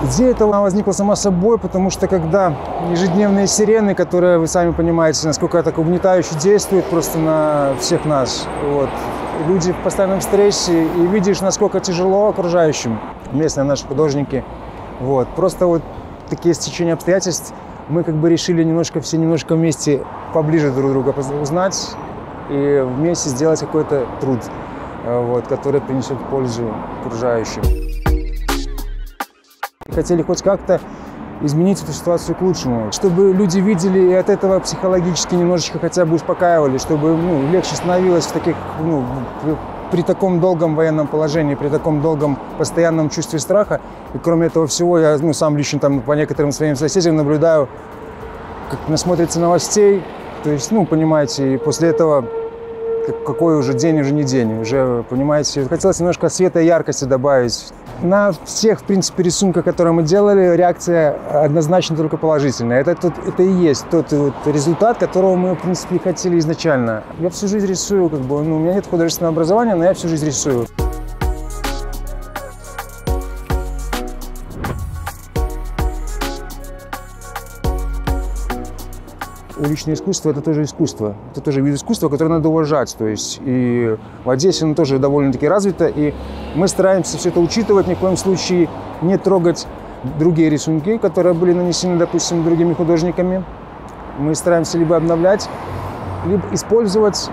Идея эта возникла сама собой, потому что когда ежедневные сирены, которые вы сами понимаете, насколько это угнетающе действует просто на всех нас, вот, люди в постоянном стрессе, и видишь, насколько тяжело окружающим, местные наши художники, вот, просто вот такие стечения обстоятельств, мы как бы решили немножко все немножко вместе поближе друг друга узнать и вместе сделать какой-то труд, вот, который принесет пользу окружающим хотели хоть как-то изменить эту ситуацию к лучшему, чтобы люди видели и от этого психологически немножечко хотя бы успокаивали, чтобы ну, легче становилось в таких, ну, при таком долгом военном положении, при таком долгом постоянном чувстве страха. И кроме этого всего, я ну, сам лично там по некоторым своим соседям наблюдаю, как насмотрится новостей, то есть, ну, понимаете, и после этого какой уже день, уже не день, уже, понимаете, хотелось немножко света и яркости добавить. На всех, в принципе, рисунках, которые мы делали, реакция однозначно только положительная. Это, тот, это и есть тот вот результат, которого мы, в принципе, хотели изначально. Я всю жизнь рисую, как бы, ну, у меня нет художественного образования, но я всю жизнь рисую. уличное искусство – это тоже искусство. Это тоже вид искусства, который надо уважать. То есть и в Одессе оно тоже довольно-таки развито. И мы стараемся все это учитывать, ни в коем случае не трогать другие рисунки, которые были нанесены, допустим, другими художниками. Мы стараемся либо обновлять, либо использовать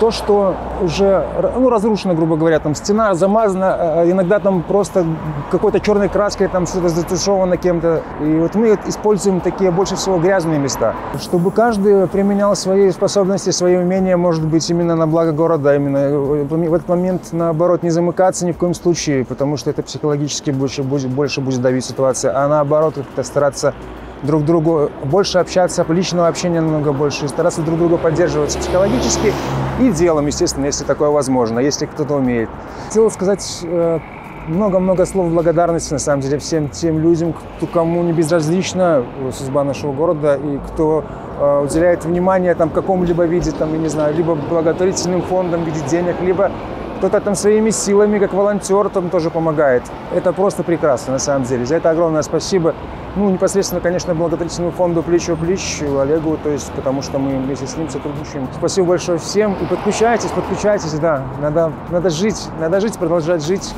то, что уже ну, разрушено, грубо говоря, там стена замазана, э, иногда там просто какой-то черной краской там что-то затушевано кем-то. И вот мы используем такие больше всего грязные места, чтобы каждый применял свои способности, свои умения, может быть, именно на благо города, именно в этот момент, наоборот, не замыкаться ни в коем случае, потому что это психологически больше будет, больше будет давить ситуация, а наоборот, как-то стараться друг другу больше общаться, личного общения намного больше, стараться друг друга поддерживать психологически и делом, естественно, если такое возможно, если кто-то умеет. Хотел сказать э, много-много слов благодарности, на самом деле, всем тем людям, кто, кому не безразлична судьба нашего города и кто э, уделяет внимание там, какому-либо виде, там, я не знаю, либо благотворительным фондам в виде денег, либо кто-то там своими силами, как волонтер, там тоже помогает. Это просто прекрасно, на самом деле. За это огромное спасибо. Ну, непосредственно, конечно, благотворительному фонду «Плечо плечу» Олегу, то есть, потому что мы вместе с ним сотрудничаем. Спасибо большое всем. И подключайтесь, подключайтесь, да. Надо, надо жить, надо жить, продолжать жить.